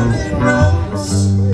Round and